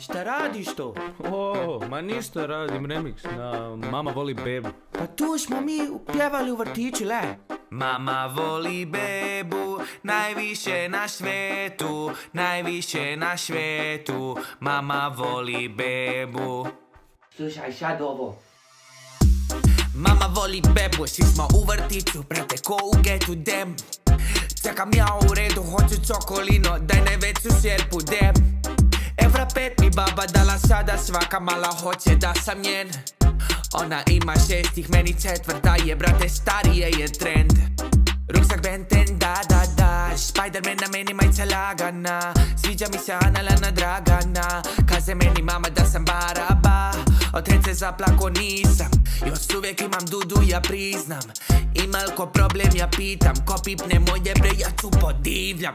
Šta radiš to? O, ma ništa radim remix na Mama voli bebu. Pa tu smo mi pjevali u vrtiću, le. Mama voli bebu, najviše na svetu, najviše na svetu. Mama voli bebu. Slušaj sad ovo. Mama voli bebu, svi smo u vrtiću, brate ko u getu dem. Čekam ja u redu, hoću čokolino, daj najveću šerpu dem. Baba dala sada, svaka mala hoće da sam njen. Ona ima šestih, meni četvrta je, brate starije je trend. Ruksak Benten, da, da, da Spiderman na meni majica lagana Sviđa mi se analana Dragana Kaze meni mama da sam baraba Od rece zaplako nisam Još uvijek imam dudu, ja priznam Ima li ko problem, ja pitam Ko pipne moje bre, ja ću podivljam